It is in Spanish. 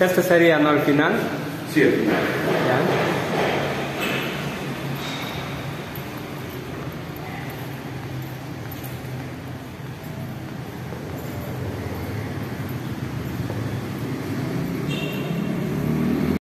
¿Este sería no al final? Sí, final. ¿Ya?